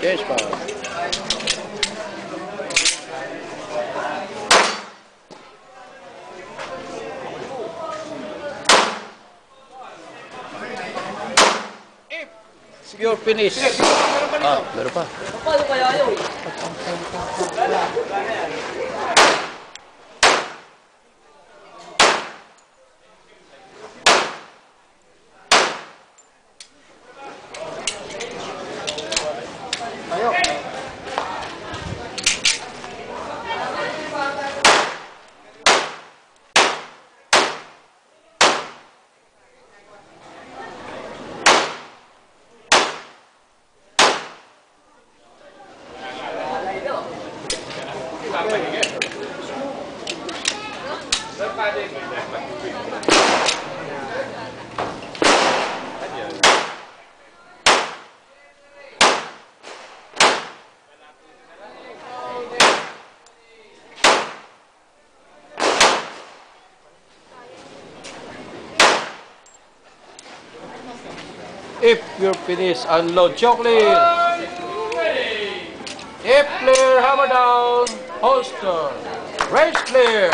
Yes, Bob. Your finish. Ah, meron pa. Paano kaya yun? If you're finished, unload chocolate. If clear, hammer down, holster. Race clear.